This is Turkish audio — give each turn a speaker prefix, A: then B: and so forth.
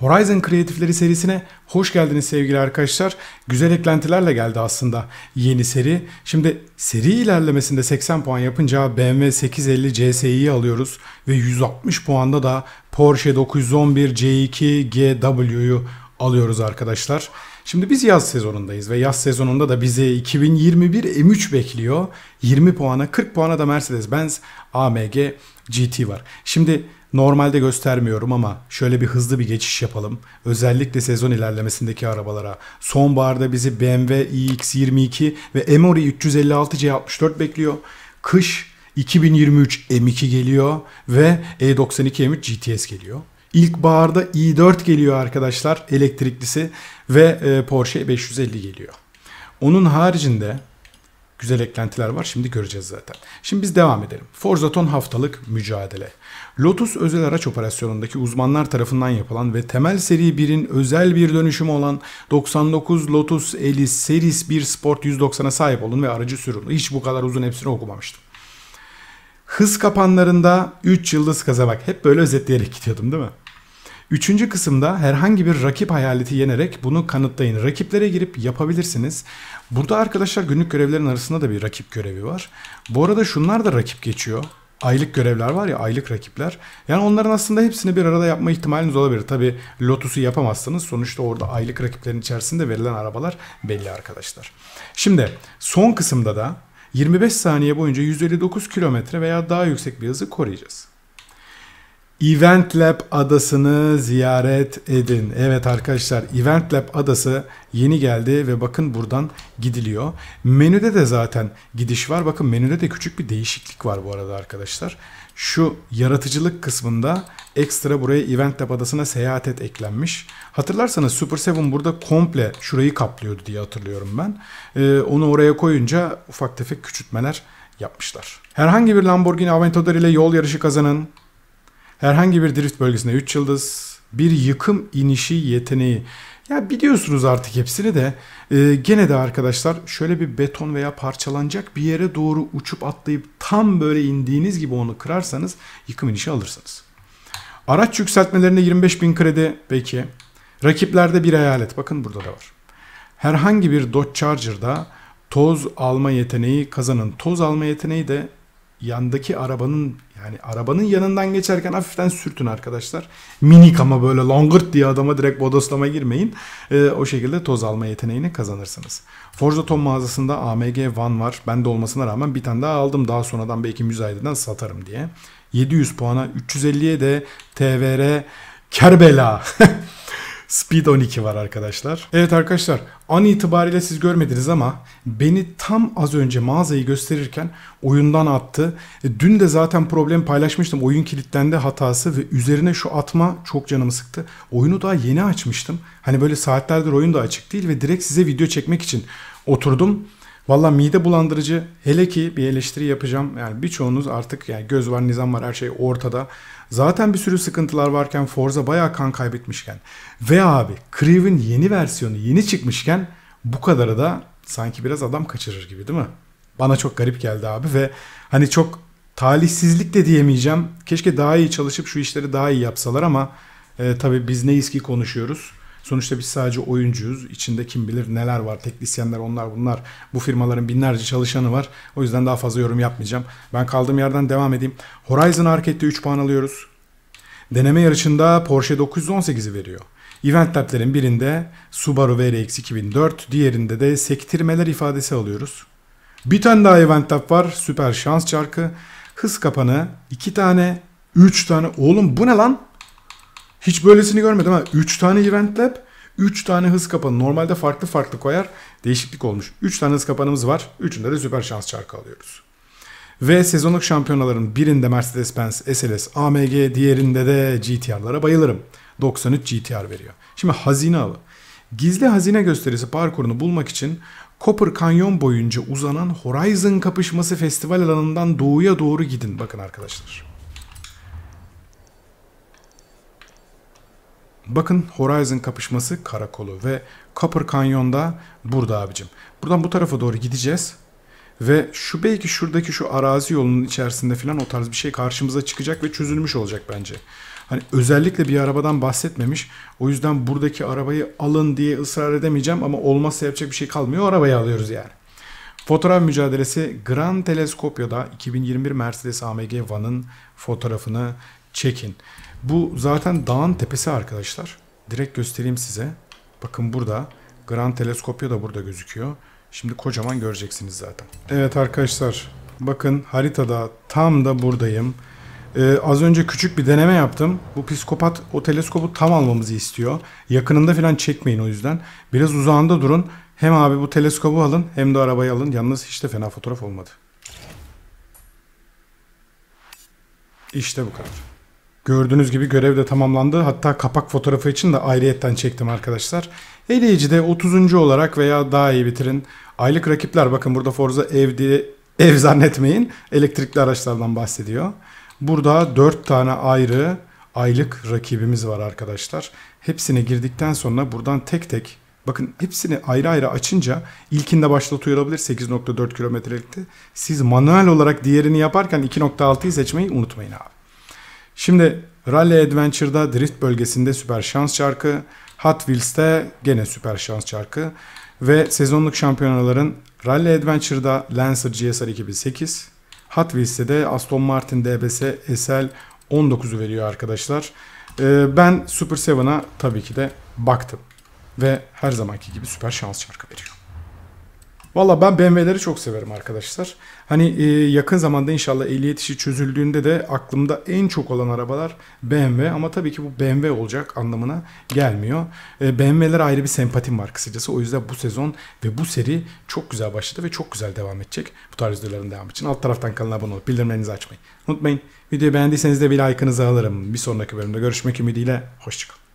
A: Horizon Kreatifleri serisine hoş geldiniz sevgili arkadaşlar. Güzel eklentilerle geldi aslında yeni seri. Şimdi seri ilerlemesinde 80 puan yapınca BMW 850 CSI'yi alıyoruz ve 160 puanda da Porsche 911 C2 GW'yu alıyoruz arkadaşlar. Şimdi biz yaz sezonundayız ve yaz sezonunda da bizi 2021 M3 bekliyor. 20 puana 40 puana da Mercedes-Benz AMG GT var. Şimdi Normalde göstermiyorum ama şöyle bir hızlı bir geçiş yapalım. Özellikle sezon ilerlemesindeki arabalara. Sonbaharda bizi BMW iX22 ve Emory 356 C64 bekliyor. Kış 2023 M2 geliyor ve E92 M3 GTS geliyor. İlkbaharda i4 geliyor arkadaşlar elektriklisi ve e, Porsche 550 geliyor. Onun haricinde güzel eklentiler var. Şimdi göreceğiz zaten. Şimdi biz devam edelim. Forza Ton haftalık mücadele. Lotus özel araç operasyonundaki uzmanlar tarafından yapılan ve temel seri 1'in özel bir dönüşümü olan 99 Lotus Elise Series 1 Sport 190'a sahip olun ve aracı sürün. Hiç bu kadar uzun hepsini okumamıştım. Hız kapanlarında 3 yıldız kazanmak. Hep böyle özetleyerek gidiyordum değil mi? Üçüncü kısımda herhangi bir rakip hayaleti yenerek bunu kanıtlayın. Rakiplere girip yapabilirsiniz. Burada arkadaşlar günlük görevlerin arasında da bir rakip görevi var. Bu arada şunlar da rakip geçiyor. Aylık görevler var ya aylık rakipler. Yani onların aslında hepsini bir arada yapma ihtimaliniz olabilir. Tabi Lotus'u yapamazsınız. Sonuçta orada aylık rakiplerin içerisinde verilen arabalar belli arkadaşlar. Şimdi son kısımda da 25 saniye boyunca 159 kilometre veya daha yüksek bir hızı koruyacağız. Event Lab adasını ziyaret edin. Evet arkadaşlar Event Lab adası yeni geldi ve bakın buradan gidiliyor. Menüde de zaten gidiş var. Bakın menüde de küçük bir değişiklik var bu arada arkadaşlar. Şu yaratıcılık kısmında ekstra buraya Event Lab adasına seyahat et eklenmiş. Hatırlarsanız Super 7 burada komple şurayı kaplıyordu diye hatırlıyorum ben. Ee, onu oraya koyunca ufak tefek küçültmeler yapmışlar. Herhangi bir Lamborghini Aventador ile yol yarışı kazanın. Herhangi bir drift bölgesinde 3 yıldız, bir yıkım inişi yeteneği. Ya biliyorsunuz artık hepsini de e, gene de arkadaşlar şöyle bir beton veya parçalanacak bir yere doğru uçup atlayıp tam böyle indiğiniz gibi onu kırarsanız yıkım inişi alırsınız. Araç yükseltmelerinde 25 bin kredi peki. Rakiplerde bir hayalet bakın burada da var. Herhangi bir Dodge Charger'da toz alma yeteneği kazanın. Toz alma yeteneği de yandaki arabanın yani arabanın yanından geçerken hafiften sürtün arkadaşlar. Minik ama böyle longırt diye adama direkt bodoslama girmeyin. E, o şekilde toz alma yeteneğini kazanırsınız. Forza Tom mağazasında AMG One var. Ben de olmasına rağmen bir tane daha aldım. Daha sonradan belki müzayededen satarım diye. 700 puana 350'ye de TVR Kerbela. Speed 12 var arkadaşlar. Evet arkadaşlar an itibariyle siz görmediniz ama beni tam az önce mağazayı gösterirken oyundan attı. E, dün de zaten problem paylaşmıştım. Oyun kilitlendi hatası ve üzerine şu atma çok canımı sıktı. Oyunu daha yeni açmıştım. Hani böyle saatlerdir oyun da açık değil ve direkt size video çekmek için oturdum. Valla mide bulandırıcı hele ki bir eleştiri yapacağım. Yani birçoğunuz artık yani göz var nizam var her şey ortada. Zaten bir sürü sıkıntılar varken Forza bayağı kan kaybetmişken ve abi Creve'in yeni versiyonu yeni çıkmışken bu kadarı da sanki biraz adam kaçırır gibi değil mi? Bana çok garip geldi abi ve hani çok talihsizlik de diyemeyeceğim. Keşke daha iyi çalışıp şu işleri daha iyi yapsalar ama e, tabii biz neyiz ki konuşuyoruz. Sonuçta biz sadece oyuncuyuz. İçinde kim bilir neler var. Teknisyenler onlar bunlar. Bu firmaların binlerce çalışanı var. O yüzden daha fazla yorum yapmayacağım. Ben kaldığım yerden devam edeyim. Horizon Arcade'de 3 puan alıyoruz. Deneme yarışında Porsche 918'i veriyor. Event Lab'lerin birinde Subaru VRX 2004, diğerinde de sektirmeler ifadesi alıyoruz. Bir tane daha Event Lab var. Süper şans çarkı. Hız kapanı. 2 tane. 3 tane. Oğlum bu ne lan? Hiç böylesini görmedim ha. 3 tane event lab, 3 tane hız kapanı. Normalde farklı farklı koyar. Değişiklik olmuş. 3 tane hız kapanımız var. Üçünde de süper şans çarkı alıyoruz. Ve sezonluk şampiyonaların birinde Mercedes-Benz SLS AMG, diğerinde de GTR'lara bayılırım. 93 GTR veriyor. Şimdi hazine avı. Gizli hazine gösterisi parkurunu bulmak için Copper Canyon boyunca uzanan Horizon kapışması festival alanından doğuya doğru gidin. Bakın arkadaşlar. Bakın Horizon kapışması karakolu ve Copper Canyon'da burada abicim. Buradan bu tarafa doğru gideceğiz. Ve şu belki şuradaki şu arazi yolunun içerisinde falan o tarz bir şey karşımıza çıkacak ve çözülmüş olacak bence. Hani özellikle bir arabadan bahsetmemiş. O yüzden buradaki arabayı alın diye ısrar edemeyeceğim ama olmazsa yapacak bir şey kalmıyor. Arabayı alıyoruz yani. Fotoğraf mücadelesi Gran Teleskopyo'da 2021 Mercedes AMG Van'ın fotoğrafını çekin. Bu zaten dağın tepesi arkadaşlar. Direkt göstereyim size. Bakın burada. Gran Teleskopyo da burada gözüküyor. Şimdi kocaman göreceksiniz zaten. Evet arkadaşlar. Bakın haritada tam da buradayım. Ee, az önce küçük bir deneme yaptım. Bu psikopat o teleskobu tam almamızı istiyor. Yakınında falan çekmeyin o yüzden. Biraz uzağında durun. Hem abi bu teleskobu alın hem de arabayı alın. Yalnız hiç de fena fotoğraf olmadı. İşte bu kadar. Gördüğünüz gibi görev de tamamlandı. Hatta kapak fotoğrafı için de ayrıyetten çektim arkadaşlar. Eleyici'de 30. olarak veya daha iyi bitirin. Aylık rakipler bakın burada Forza ev diye ev zannetmeyin. Elektrikli araçlardan bahsediyor. Burada 4 tane ayrı aylık rakibimiz var arkadaşlar. Hepsine girdikten sonra buradan tek tek bakın hepsini ayrı ayrı açınca ilkinde başlatıyor olabilir 8.4 kilometrelikte. Siz manuel olarak diğerini yaparken 2.6'yı seçmeyi unutmayın abi. Şimdi Rally Adventure'da drift bölgesinde süper şans çarkı, Hot Wheels'te gene süper şans çarkı ve sezonluk şampiyonaların Rally Adventure'da Lancer GSR 2008, Hot Wheels'te de Aston Martin DBS SL 19'u veriyor arkadaşlar. Ee, ben Super 7'a tabii ki de baktım ve her zamanki gibi süper şans çarkı veriyor. Valla ben BMW'leri çok severim arkadaşlar. Hani e, yakın zamanda inşallah ehliyet işi çözüldüğünde de aklımda en çok olan arabalar BMW ama tabii ki bu BMW olacak anlamına gelmiyor. E, BMW'lere ayrı bir sempatim var kısacası. O yüzden bu sezon ve bu seri çok güzel başladı ve çok güzel devam edecek. Bu tarz videoların devamı için alt taraftan kanala abone olup bildirimlerinizi açmayı unutmayın. Videoyu beğendiyseniz de bir like'ınızı alırım. Bir sonraki bölümde görüşmek ümidiyle. Hoşçakalın.